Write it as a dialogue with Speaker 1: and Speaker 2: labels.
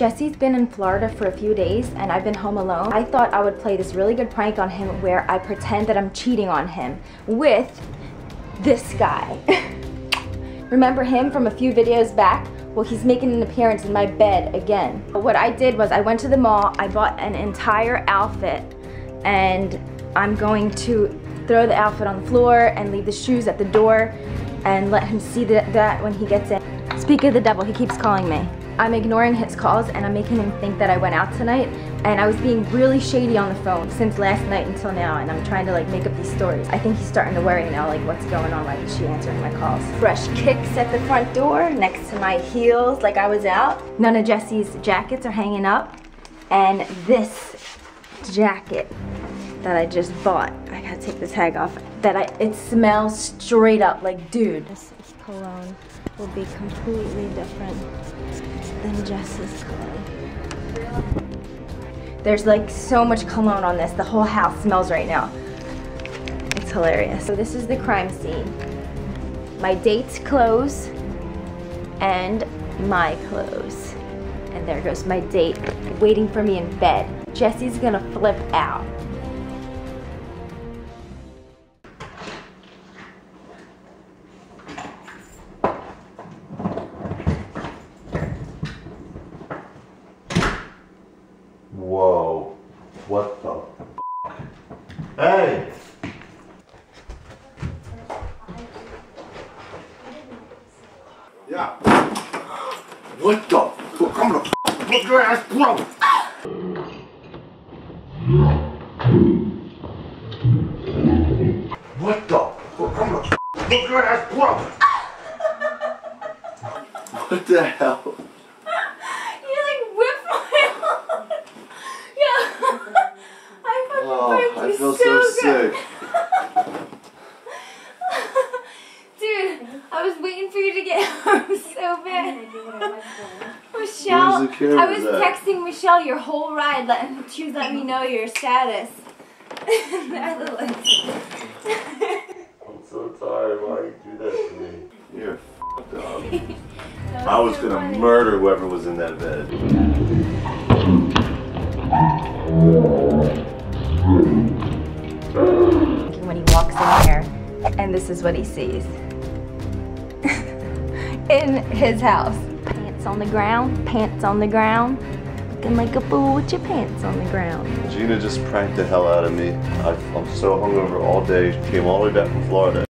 Speaker 1: Jesse's been in Florida for a few days and I've been home alone. I thought I would play this really good prank on him where I pretend that I'm cheating on him with this guy. Remember him from a few videos back? Well, he's making an appearance in my bed again. What I did was I went to the mall, I bought an entire outfit, and I'm going to throw the outfit on the floor and leave the shoes at the door and let him see that, that when he gets in. Speak of the devil, he keeps calling me. I'm ignoring his calls and I'm making him think that I went out tonight and I was being really shady on the phone since last night until now and I'm trying to like make up these stories. I think he's starting to worry now like what's going on, why is she answering my calls? Fresh kicks at the front door next to my heels like I was out. None of Jesse's jackets are hanging up and this jacket that I just bought, I gotta take the tag off, that I, it smells straight up like dude. This cologne will be completely different than Jess's cologne. There's like so much cologne on this. The whole house smells right now. It's hilarious. So this is the crime scene. My date's clothes and my clothes. And there goes my date waiting for me in bed. Jesse's gonna flip out.
Speaker 2: Whoa. What the f- Hey! Yeah. What the fuck? I'm gonna f- look your ass, bro! What the fuck? I'm gonna f- look your ass, bro! What the hell?
Speaker 1: You like whipped my arm. Yeah. I fucking
Speaker 2: Oh,
Speaker 1: burped
Speaker 2: I feel so
Speaker 1: good.
Speaker 2: sick.
Speaker 1: Dude, I was waiting for you to get home so bad. Michelle,
Speaker 2: the
Speaker 1: I was
Speaker 2: at?
Speaker 1: texting Michelle your whole ride, letting she was letting me know your status.
Speaker 2: I'm so tired. Why you do that to me? You're f***ed up. I was gonna murder whoever was in that bed.
Speaker 1: And this is what he sees. in his house. Pants on the ground, pants on the ground. Looking like a fool with your pants on the ground.
Speaker 2: Gina just pranked the hell out of me. I, I'm so hungover all day. She came all the way back from Florida.